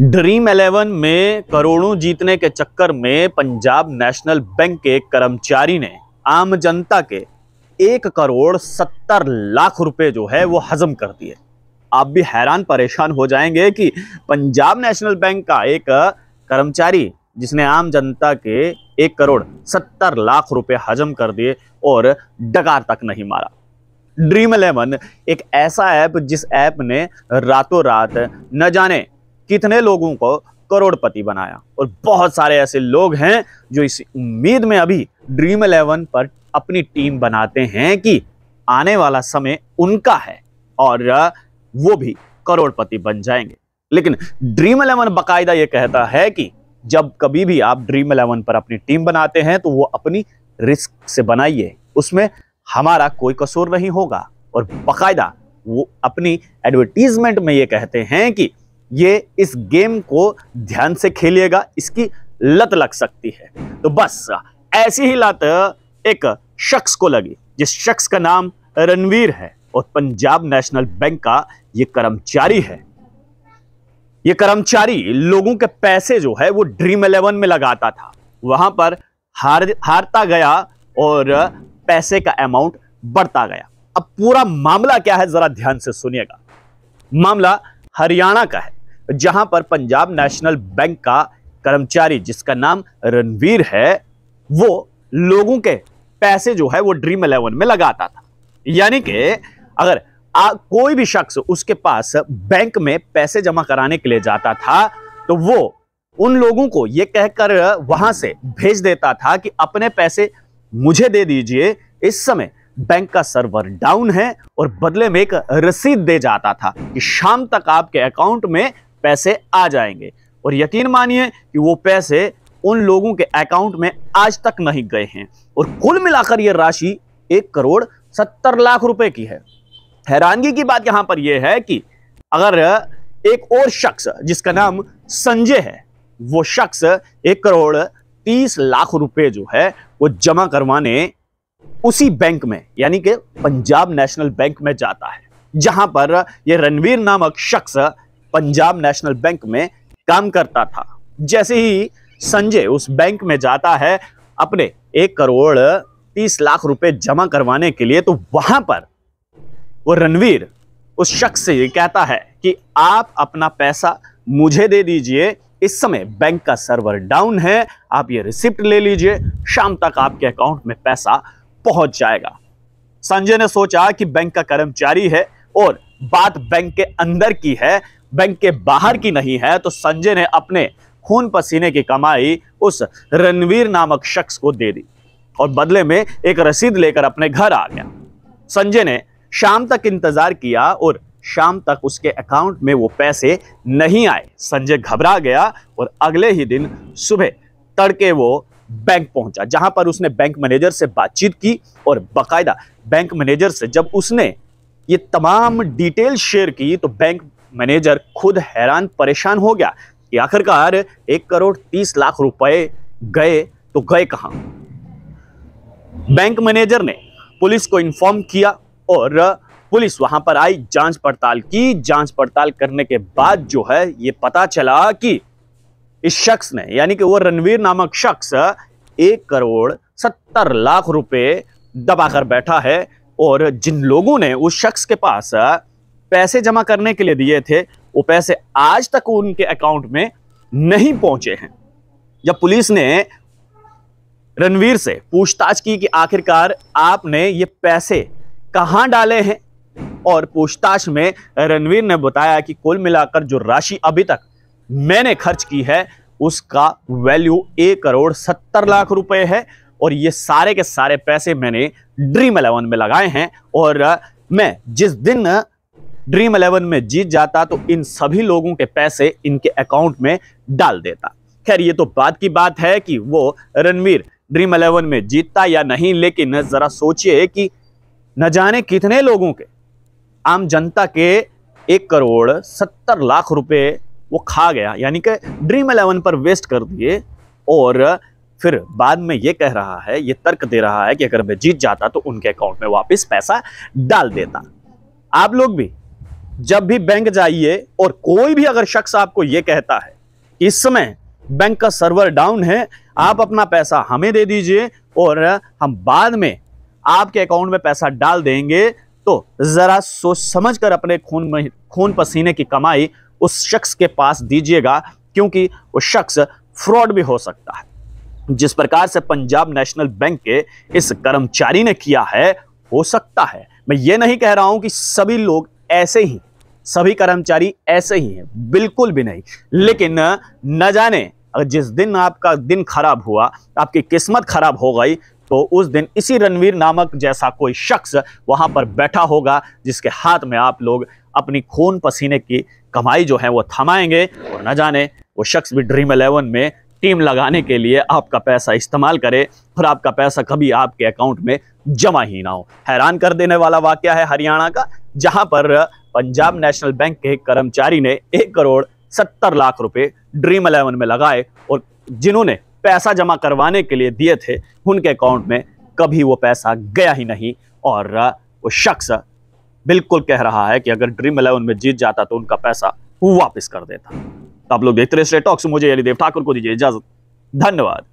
Dream eleven में करोड़ों जीतने के चक्कर में पंजाब नेशनल बैंक के कर्मचारी ने आम जनता के एक करोड़ सत्तर लाख रुपए जो है वो हजम कर दिए। आप भी हैरान परेशान हो जाएँगे कि पंजाब नेशनल बैंक का एक कर्मचारी जिसने आम जनता के एक करोड़ सत्तर लाख रुपए हजम कर दिए और डकार तक नहीं मारा। ड्रीम इलेवन एक ऐसा ऐप जिस ऐप ने रातों रात न जाने कितने लोगों को करोड़पति बनाया। और बहुत सारे ऐसे लोग हैं जो इस उम्मीद में अभी ड्रीम इलेवन पर अपनी टीम बनाते हैं कि आने वाला समय उनका है और वो भी करोड़पति बन जाएँगे। लेकिन ड्रीम इलेवन बाकायदा ये कहता है कि जब कभी भी आप ड्रीम इलेवन पर अपनी टीम बनाते हैं तो वो अपनी रिस्क से बनाइए। उसमें हमारा कोई कसूर नहीं होगा। और बाकायदा वो अपनी एडवर्टीजमेंट में ये कहते हैं कि ये इस गेम को ध्यान से खेलिएगा, इसकी लत लग सकती है। तो बस, ऐसी ही लत एक शख्स को लगी, जिस शख्स का नाम रणवीर है और पंजाब नेशनल बैंक का ये कर्मचारी है। ये कर्मचारी लोगों के पैसे जो है वो ड्रीम इलेवन में लगाता था। वहाँ पर हार, हारता गया और पैसे का अमाउंट बढ़ता गया। अब पूरा मामला क्या है, जरा ध्यान से सुनिएगा। मामला हरियाणा का है। जहाँ पर पंजाब नेशनल बैंक का कर्मचारी जिसका नाम रणवीर है वो लोगों के पैसे जो है वो ड्रीम इलेवन में लगाता था। यानी कि अगर आ, कोई भी शख्स उसके पास बैंक में पैसे जमा कराने के लिए जाता था तो वो उन लोगों को ये कहकर वहाँ से भेज देता था कि अपने पैसे मुझे दे दीजिए। इस समय बैंक का सर्वर डाउन है और बदले में एक रसीद दे जाता था कि शाम तक आपके अकाउंट में पैसे आ जाएँगे। और यकीन मानिए कि वो पैसे उन लोगों के अकाउंट में आज तक नहीं गए हैं। और कुल मिलाकर यह राशि एक करोड़ सत्तर लाख रुपए की है। हैरानगी की बात यहाँ पर यह है कि अगर एक और शख्स, जिसका नाम संजय है, वो शख्स एक करोड़ तीस लाख रुपए जो है, वो जमा करवाने उसी बैंक में, यानी कि पंजाब नेशनल बैंक में जाता है, जहाँ पर यह रणवीर नामक शख्स पंजाब नेशनल बैंक में काम करता था। जैसे ही संजय उस बैंक में जाता है, अपने एक करोड़ तीस लाख रुपए जमा करवाने के लिए तो वहाँ पर वो रणवीर उस शख्स से कहता है कि आप अपना पैसा मुझे दे दीजिए, इस समय बैंक का सर्वर डाउन है, आप ये रिसिप्ट ले लीजिए, शाम तक आपके अकाउंट में पैसा पहुँच जाएगा। संजय ने सोचा कि बैंक का कर्मचारी है और बात बैंक के अंदर की है बैंक के बाहर की नहीं है तो संजय ने अपने खून पसीने की कमाई उस रणवीर नामक शख्स को दे दी और बदले में एक रसीद लेकर अपने घर आ गया। संजय ने शाम तक इंतज़ार किया और शाम तक उसके अकाउंट में वो पैसे नहीं आए। संजय घबरा गया और अगले ही दिन सुबह तड़के वो बैंक पहुँचा, जहाँ पर उसने बैंक मैनेजर से बातचीत की और बकायदा बैंक मैनेजर से जब उसने ये तमाम डिटेल शेयर की तो बैंक मैनेजर खुद हैरान परेशान हो गया कि आखिरकार एक करोड़ तीस लाख रुपए गए तो गए कहाँ? बैंक मैनेजर ने पुलिस को इन्फॉर्म किया और पुलिस वहाँ पर आई जाँच पड़ताल की। जाँच पड़ताल करने के बाद जो है ये पता चला कि इस शख्स ने, यानी कि वो रणवीर नामक शख्स, एक करोड़ सत्तर लाख रुपए दबाकर बैठा है और जिन लोगों ने उस शख्स के पास पैसे जमा करने के लिए दिए थे, वो पैसे आज तक उनके अकाउंट में नहीं पहुँचे हैं। जब पुलिस ने रणवीर से पूछताछ की कि आखिरकार आपने ये पैसे कहाँ डाले हैं? और पूछताछ में रणवीर ने बताया कि कुल मिलाकर जो राशि अभी तक मैंने खर्च की है, उसका वैल्यू एक करोड़ सत्तर लाख रुपए है, और ये सारे के सारे पैसे मैंने ड्रीम इलेवन में लगाए हैं, और मैं जिस दिन ड्रीम इलेवन में जीत जाता तो इन सभी लोगों के पैसे इनके अकाउंट में डाल देता। खैर, ये तो बात की बात है कि वो रणवीर ड्रीम इलेवन में जीतता या नहीं, लेकिन जरा सोचिए कि न जाने कितने लोगों के, आम जनता के एक करोड़ सत्तर लाख रुपए वो खा गया। यानी कि ड्रीम इलेवन पर वेस्ट कर दिए और फिर बाद में ये कह रहा है, ये तर्क दे रहा है कि अगर मैं जीत जाता तो उनके अकाउंट में वापस पैसा डाल देता। आप लोग भी जब भी बैंक जाइए और कोई भी अगर शख्स आपको यह कहता है कि इस समय बैंक का सर्वर डाउन है, आप अपना पैसा हमें दे दीजिए और हम बाद में आपके अकाउंट में पैसा डाल देंगे। तो जरा सोच समझ कर अपने खून में, खून पसीने की कमाई उस शख्स के पास दीजिएगा, क्योंकि वो शख्स फ्रॉड भी हो सकता है। जिस प्रकार से पंजाब नेशनल बैंक के इस कर्मचारी ने किया है, हो सकता है। मैं ये नहीं कह रहा हूँ कि सभी लोग ऐसे ही सभी कर्मचारी ऐसे ही हैं, बिल्कुल भी नहीं। लेकिन, न जाने, अगर जिस दिन आपका दिन खराब हुआ, आपकी किस्मत खराब हो गई तो उस दिन इसी रणवीर नामक जैसा कोई शख्स वहाँ पर बैठा होगा, जिसके हाथ में आप लोग अपनी खून पसीने की कमाई जो है वो थमाएँगे। और न जाने, वो शख्स भी ड्रीम इलेवन में टीम लगाने के लिए आपका पैसा इस्तेमाल करे और आपका पैसा कभी आपके अकाउंट में जमा ही ना हो। हैरान कर देने वाला वाक्य है हरियाणा का, जहाँ पर पंजाब नेशनल बैंक के कर्मचारी ने एक करोड़ सत्तर लाख रुपए ड्रीम इलेवन में लगाए और जिन्होंने पैसा जमा करवाने के लिए दिए थे, उनके अकाउंट में कभी वो पैसा गया ही नहीं। और वो शख्स बिल्कुल कह रहा है कि अगर ड्रीम इलेवन में जीत जाता तो उनका पैसा वापस कर देता। तो आप लोग देखते रहे टॉक्स मुझे यदि देव ठाकुर को दीजिए इजाज़त। धन्यवाद।